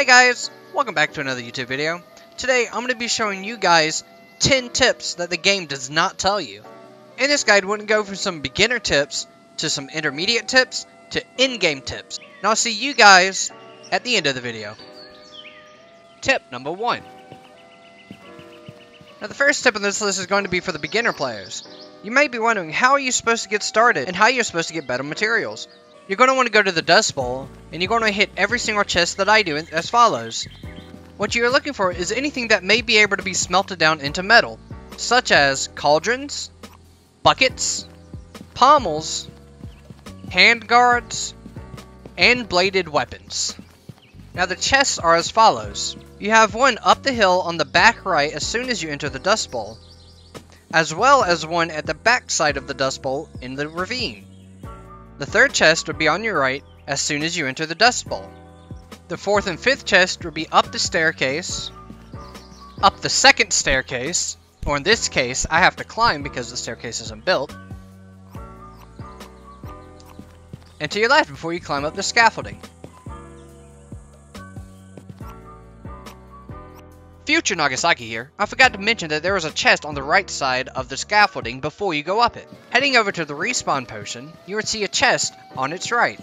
Hey guys, welcome back to another YouTube video. Today I'm going to be showing you guys 10 tips that the game does not tell you. In this guide we're going to go from some beginner tips to some intermediate tips to in-game tips. And I'll see you guys at the end of the video. Tip number 1. Now the first tip on this list is going to be for the beginner players. You may be wondering how are you supposed to get started and how you're supposed to get better materials. You're going to want to go to the Dust Bowl, and you're going to hit every single chest that I do as follows. What you're looking for is anything that may be able to be smelted down into metal, such as cauldrons, buckets, pommels, hand guards, and bladed weapons. Now the chests are as follows. You have one up the hill on the back right as soon as you enter the Dust Bowl, as well as one at the back side of the Dust Bowl in the ravine. The third chest would be on your right as soon as you enter the Dust Bowl. The fourth and fifth chest would be up the staircase, up the second staircase, or in this case, I have to climb because the staircase isn't built, and to your left before you climb up the scaffolding. Future Nagasakii here, I forgot to mention that there is a chest on the right side of the scaffolding before you go up it. Heading over to the respawn potion, you will see a chest on its right.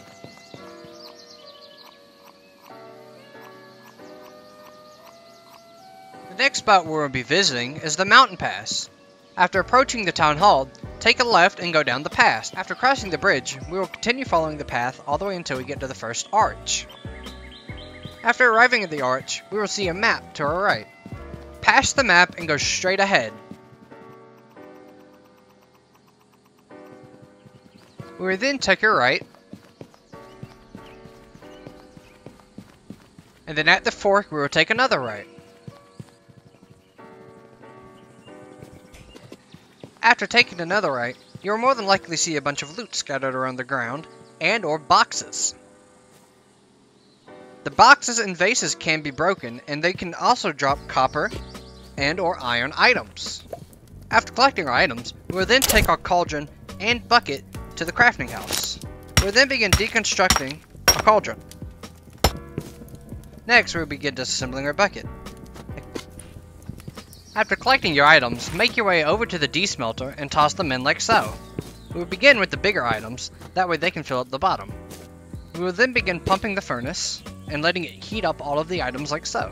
The next spot we will be visiting is the mountain pass. After approaching the town hall, take a left and go down the pass. After crossing the bridge, we will continue following the path all the way until we get to the first arch. After arriving at the arch, we will see a map to our right. Pass the map and go straight ahead. We will then take a right. And then at the fork, we will take another right. After taking another right, you will more than likely see a bunch of loot scattered around the ground, and or boxes. The boxes and vases can be broken, and they can also drop copper and or iron items. After collecting our items, we will then take our cauldron and bucket to the crafting house. We will then begin deconstructing our cauldron. Next, we will begin disassembling our bucket. After collecting your items, make your way over to the desmelter and toss them in like so. We will begin with the bigger items, that way they can fill up the bottom. We will then begin pumping the furnace, and letting it heat up all of the items like so.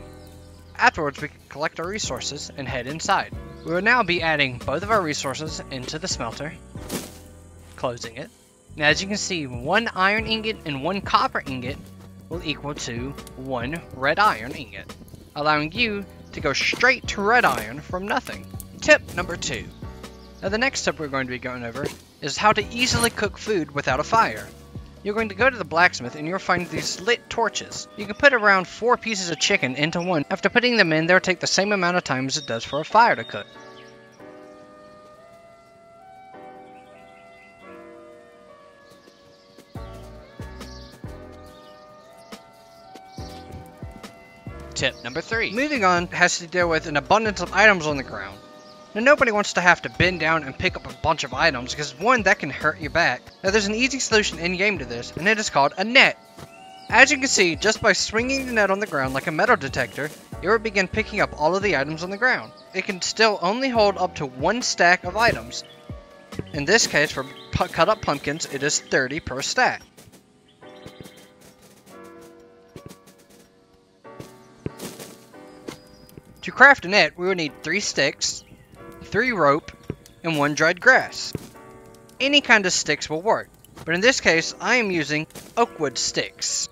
Afterwards, we can collect our resources and head inside. We will now be adding both of our resources into the smelter, closing it. Now as you can see, one iron ingot and one copper ingot will equal to one red iron ingot, allowing you to go straight to red iron from nothing. Tip number two. Now the next tip we're going to be going over is how to easily cook food without a fire. You're going to go to the blacksmith and you'll find these lit torches. You can put around four pieces of chicken into one. After putting them in, they'll take the same amount of time as it does for a fire to cook. Tip number three. Moving on has to deal with an abundance of items on the ground. Now nobody wants to have to bend down and pick up a bunch of items because one, that can hurt your back. Now there's an easy solution in-game to this and it is called a net. As you can see, just by swinging the net on the ground like a metal detector, it will begin picking up all of the items on the ground. It can still only hold up to one stack of items. In this case, for cut up pumpkins, it is 30 per stack. To craft a net, we will need 3 sticks, three rope, and one dried grass. Any kind of sticks will work, but in this case I am using oakwood sticks.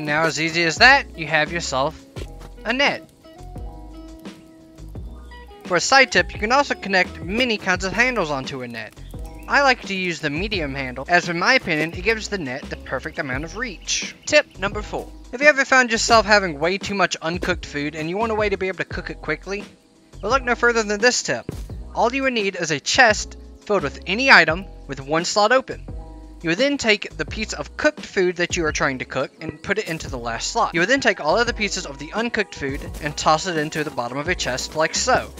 And now as easy as that, you have yourself a net. For a side tip, you can also connect many kinds of handles onto a net. I like to use the medium handle, as in my opinion, it gives the net the perfect amount of reach. Tip number 4. Have you ever found yourself having way too much uncooked food and you want a way to be able to cook it quickly? Well look no further than this tip. All you would need is a chest filled with any item with one slot open. You would then take the piece of cooked food that you are trying to cook and put it into the last slot. You would then take all of the pieces of the uncooked food and toss it into the bottom of a chest like so.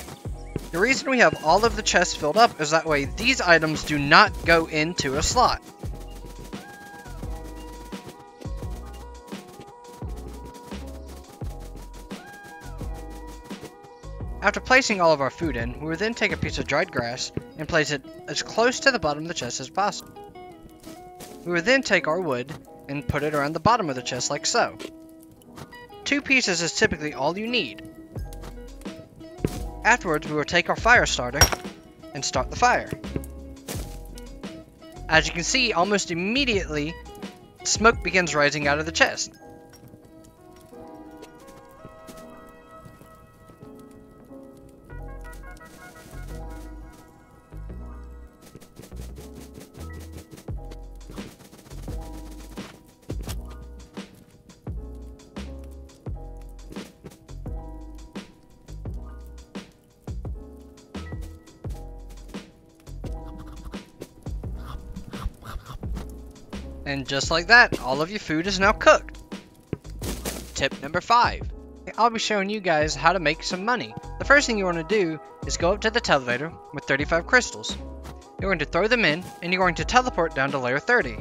The reason we have all of the chests filled up is that way these items do not go into a slot. After placing all of our food in, we would then take a piece of dried grass and place it as close to the bottom of the chest as possible. We would then take our wood and put it around the bottom of the chest like so. Two pieces is typically all you need. Afterwards, we will take our fire starter and start the fire. As you can see, almost immediately, smoke begins rising out of the chest. And just like that, all of your food is now cooked. Tip number 5. I'll be showing you guys how to make some money. The first thing you want to do is go up to the televator with 35 crystals. You're going to throw them in, and you're going to teleport down to layer 30.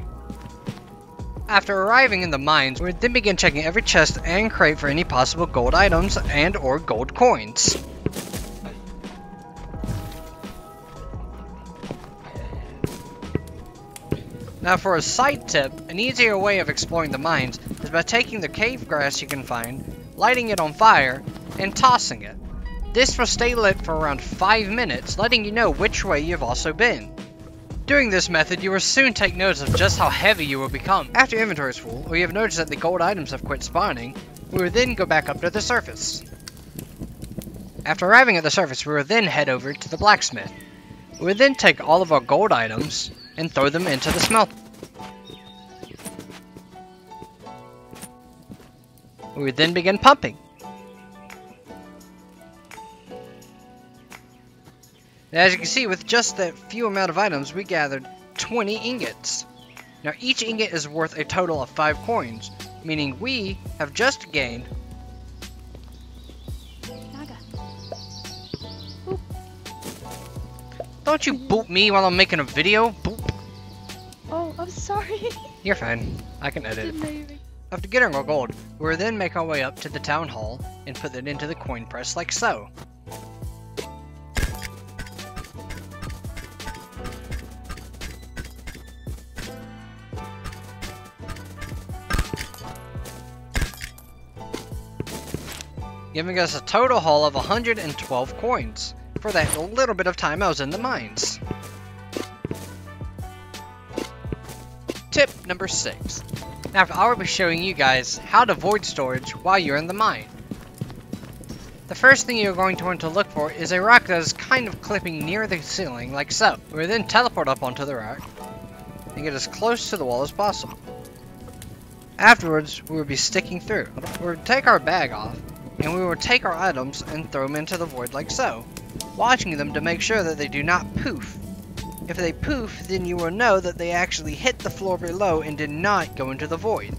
After arriving in the mines, we then begin checking every chest and crate for any possible gold items and or gold coins. Now for a side tip, an easier way of exploring the mines is by taking the cave grass you can find, lighting it on fire, and tossing it. This will stay lit for around 5 minutes, letting you know which way you've also been. Doing this method, you will soon take notice of just how heavy you will become. After your inventory is full, or you have noticed that the gold items have quit spawning, we will then go back up to the surface. After arriving at the surface, we will then head over to the blacksmith. We will then take all of our gold items, and throw them into the smelter. We would then begin pumping. as you can see, with just that few amount of items, we gathered 20 ingots. Now each ingot is worth a total of 5 coins, meaning we have just gained Don't you boot me while I'm making a video? Boop. You're fine. I can edit. After getting our gold, we will then make our way up to the town hall and put it into the coin press like so. Giving us a total haul of 112 coins for that little bit of time I was in the mines. Tip number 6. Now I will be showing you guys how to void storage while you're in the mine. The first thing you're going to want to look for is a rock that is kind of clipping near the ceiling like so. We then teleport up onto the rock and get as close to the wall as possible. Afterwards, we will be sticking through. We will take our bag off and we will take our items and throw them into the void like so watching them to make sure that they do not poof. If they poof, then you will know that they actually hit the floor below and did not go into the void.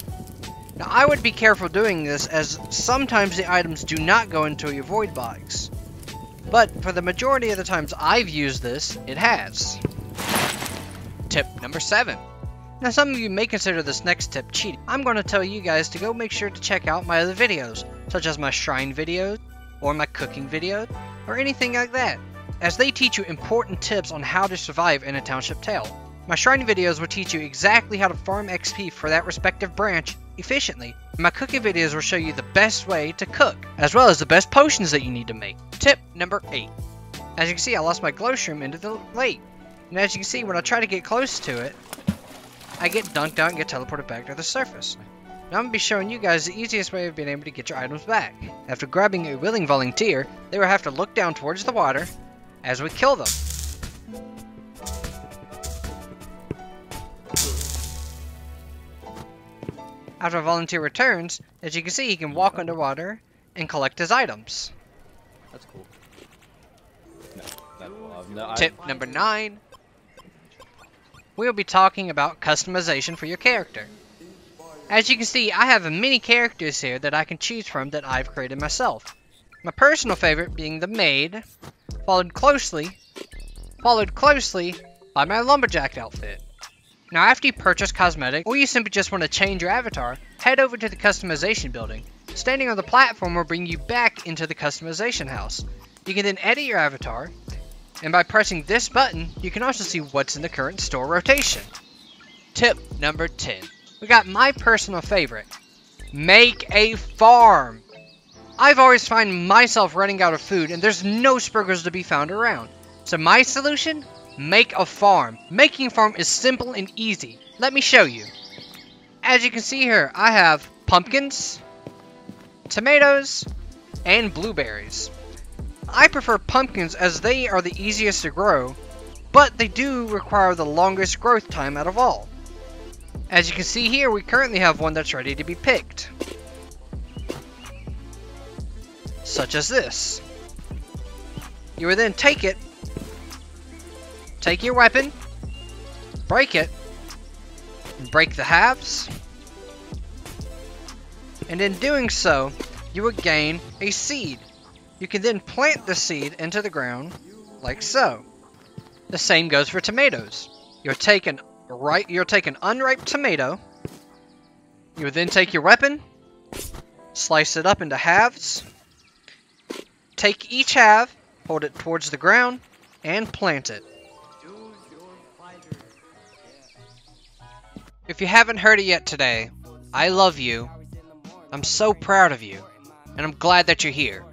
Now I would be careful doing this as sometimes the items do not go into your void box. But for the majority of the times I've used this, it has. Tip number 7. Now some of you may consider this next tip cheating. I'm going to tell you guys to go make sure to check out my other videos, such as my shrine videos, or my cooking videos, or anything like that, as they teach you important tips on how to survive in a township tale. My shrine videos will teach you exactly how to farm XP for that respective branch efficiently. My cooking videos will show you the best way to cook, as well as the best potions that you need to make. Tip number 8. As you can see, I lost my glow shroom into the lake. And as you can see, when I try to get close to it, I get dunked out and get teleported back to the surface. Now I'm going to be showing you guys the easiest way of being able to get your items back. After grabbing a willing volunteer, they will have to look down towards the water as we kill them. After a volunteer returns, as you can see, he can walk underwater and collect his items. That's cool. No, that, well, no, I- Tip number nine. We'll be talking about customization for your character. As you can see, I have many characters here that I can choose from that I've created myself. My personal favorite being the maid, followed closely, followed closely by my lumberjack outfit. Now after you purchase cosmetic, or you simply just want to change your avatar, head over to the customization building. Standing on the platform will bring you back into the customization house. You can then edit your avatar, and by pressing this button, you can also see what's in the current store rotation. Tip number 10. We got my personal favorite. Make a farm. I've always find myself running out of food and there's no spurgers to be found around. So my solution? Make a farm. Making a farm is simple and easy. Let me show you. As you can see here, I have pumpkins, tomatoes, and blueberries. I prefer pumpkins as they are the easiest to grow, but they do require the longest growth time out of all. As you can see here, we currently have one that's ready to be picked. Such as this. You will then take it, take your weapon, break it, break the halves, and in doing so, you will gain a seed. You can then plant the seed into the ground, like so. The same goes for tomatoes. You'll take an right you'll take an unripe tomato. You will then take your weapon, slice it up into halves. Take each half, hold it towards the ground, and plant it. If you haven't heard it yet today, I love you. I'm so proud of you, and I'm glad that you're here.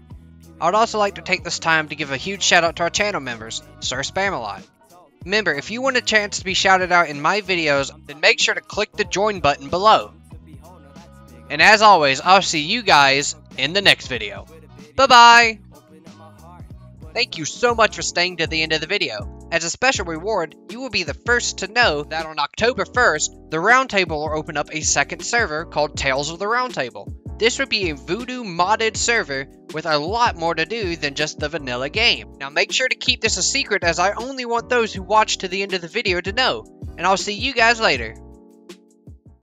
I would also like to take this time to give a huge shout out to our channel members, Sir Spamalot. Remember, if you want a chance to be shouted out in my videos, then make sure to click the join button below. And as always, I'll see you guys in the next video. Bye bye! Thank you so much for staying to the end of the video. As a special reward, you will be the first to know that on October 1st, the Roundtable will open up a second server called Tales of the Roundtable. This would be a Voodoo modded server with a lot more to do than just the vanilla game. Now make sure to keep this a secret as I only want those who watch to the end of the video to know. And I'll see you guys later.